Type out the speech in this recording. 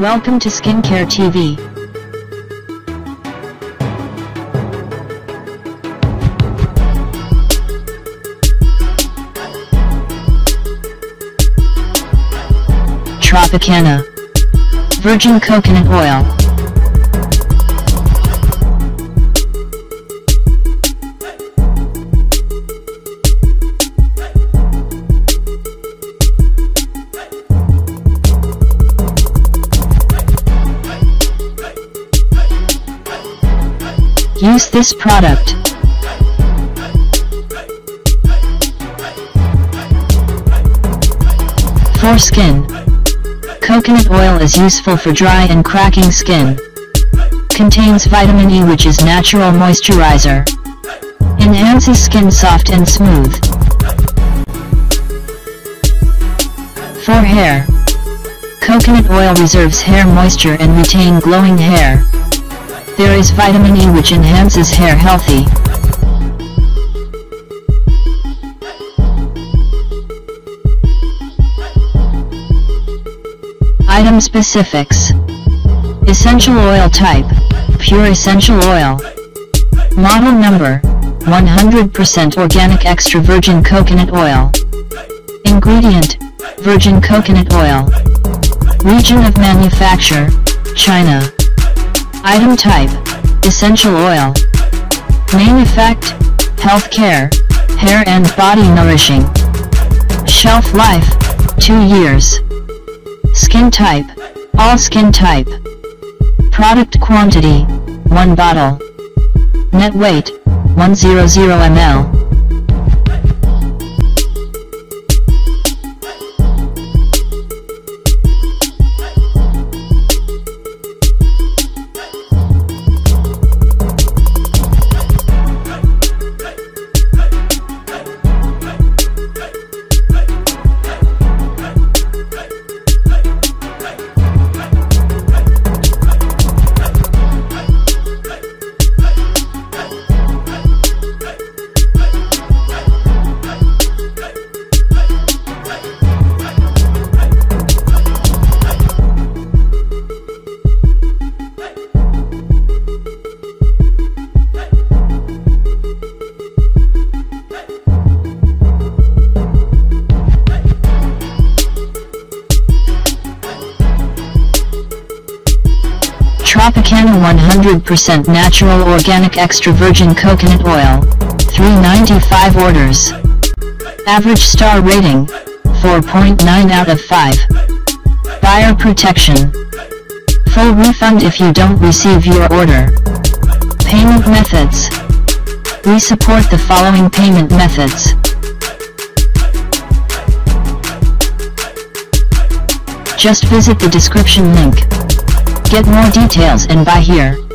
Welcome to Skincare TV. Tropicana Virgin Coconut Oil Use this product. For skin. Coconut oil is useful for dry and cracking skin. Contains vitamin E which is natural moisturizer. Enhances skin soft and smooth. For hair. Coconut oil reserves hair moisture and retain glowing hair. There is vitamin E which enhances hair healthy. Item specifics. Essential oil type, pure essential oil. Model number, 100% organic extra virgin coconut oil. Ingredient, virgin coconut oil. Region of manufacture, China. Item type, essential oil. Main effect, health care, hair and body nourishing. Shelf life, 2 years. Skin type, all skin type. Product quantity, 1 bottle. Net weight, 100 ml. Tropicana 100% natural organic extra virgin coconut oil, 395 orders. Average star rating, 4.9 out of 5. Buyer protection. Full refund if you don't receive your order. Payment methods. We support the following payment methods. Just visit the description link. Get more details and buy here.